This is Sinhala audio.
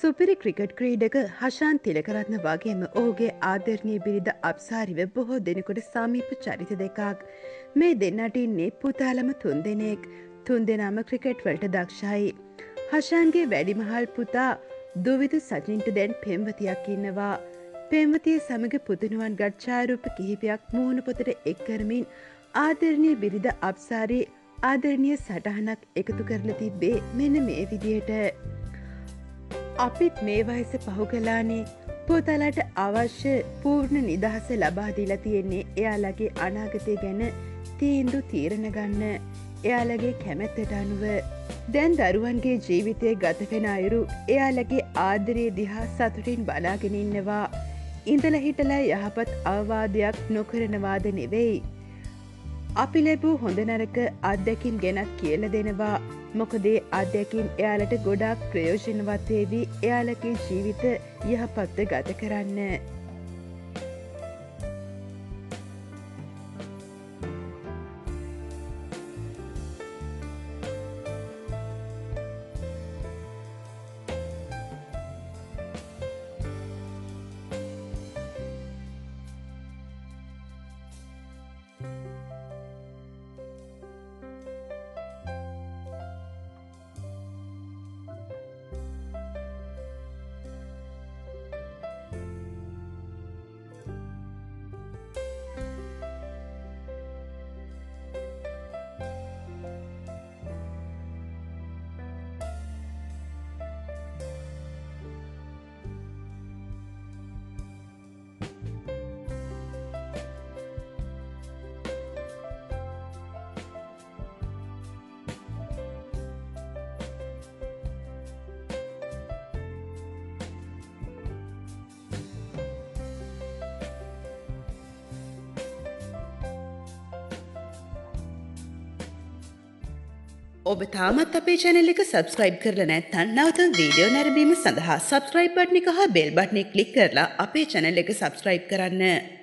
සුපිරි ක්‍රිකට් ක්‍රීඩක හශාන් තිලකරත්න වගේම ඔහුගේ ආදරණය බිරිඳ අපසාරිව බොහෝ දෙනෙකොට සමීප චරිත දෙකක්. මේ දෙන්නට ඉන්නේ පුතාලම තුන් දෙනෙක් තුන් දෙනාම ක්‍රිකට් වලට දක්ෂයි. හශාන්ගේ වැඩිමහල් පුතා දුවිදු සජින්ට දැන් පෙම්වතියක් ඉන්නවා. පෙම්වතිය සමඟ පුදනුවන් ගට්චාරූප කිහිපයක් මුහුණ පොතට එක්කරමින් ආදරණය බිරිඳ අප්සාරී ආදරණය සටහනක් එකතු කරල තිබ්බේ මෙන මේ විදියට. අපිත් මේ වයස පහු කලානේ පොතලට අවශ්‍ය පූර්ණ නිදහස ලබාදීලා තියෙන්නේ එයාලගේ අනාගතය ගැන තීන්දු තීරණ ගන්න. එයාලගේ කැමැත්තට අනුව. දැන් දරුවන්ගේ ජීවිතය ගතපෙන අයුරු එයාලගේ ආදරයේ දිහා සතුටින් බලාගෙනඉන්නවා ඉඳල හිටලා යහපත් අවවාදයක් නොකරනවාද නෙවෙයි. අපි ලැබූ හොඳ නරක අත්දැකින් ගැනත් කියල දෙනවා. මොකදේ අධ්‍යකින් එයාලට ගොඩක් ප්‍රයෝජනවත්වේදී එයාලගේ ජීවිත යහපත්ත ගත කරන්න. ඔබ තාමත් අපේ චැනල් එක සබස්ක්‍රයිබ් කරලා නැත්නම් නැවත වීඩියෝ නැරඹීම සඳහා සබස්ක්‍රයිබ් බටන් එක හා බෙල් බටන් එක ක්ලික් කරලා අපේ චැනල් එක සබස්ක්‍රයිබ් කරන්න.